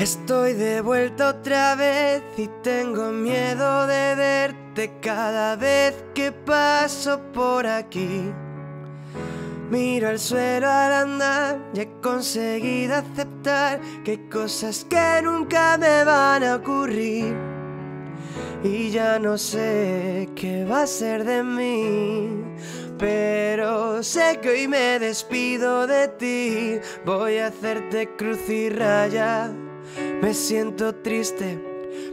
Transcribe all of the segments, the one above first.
Estoy de vuelta otra vez y tengo miedo de verte cada vez que paso por aquí. Miro al suelo al andar y he conseguido aceptar que hay cosas que nunca me van a ocurrir. Y ya no sé qué va a ser de mí. Pero sé que hoy me despido de ti. Voy a hacerte cruz y. Me siento triste,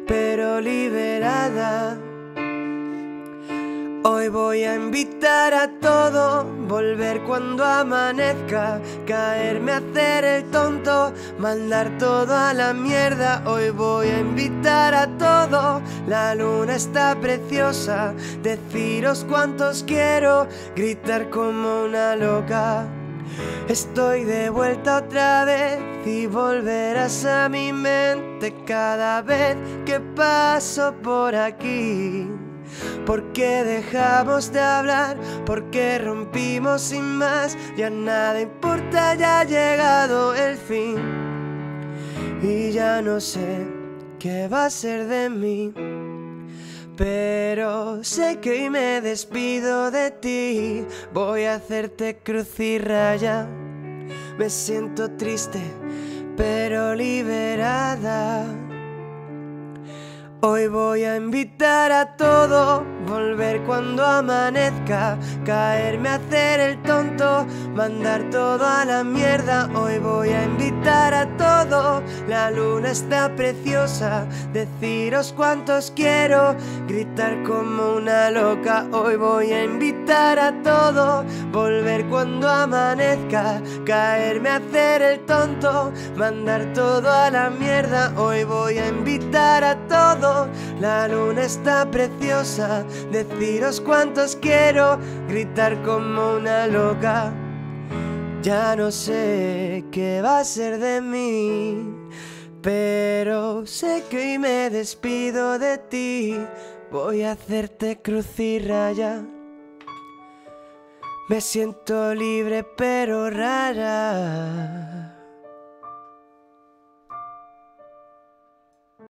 pero liberada. Hoy voy a invitar a todo, volver cuando amanezca, caerme a hacer el tonto, mandar todo a la mierda. Hoy voy a invitar a todo, la luna está preciosa, deciros cuántos quiero, gritar como una loca. Estoy de vuelta otra vez y volverás a mi mente cada vez que paso por aquí. ¿Por qué dejamos de hablar? ¿Por qué rompimos sin más? Ya nada importa, ya ha llegado el fin. Y ya no sé qué va a ser de mí. Pero sé que hoy me despido de ti. Voy a hacerte cruz y. Me siento triste, pero liberada. Hoy voy a invitar a todo, volver cuando amanezca, caerme a hacer el tonto, mandar todo a la mierda. Hoy voy a invitar a todo, la luna está preciosa, deciros cuántos quiero, gritar como una loca. Hoy voy a invitar a todo, volver cuando amanezca, caerme a hacer el tonto, mandar todo a la mierda. Hoy voy a invitar a todo la luna está preciosa, deciros cuántos quiero, gritar como una loca. Ya no sé qué va a ser de mí, pero sé que hoy me despido de ti. Voy a hacerte cruz y raya. Me siento libre pero rara.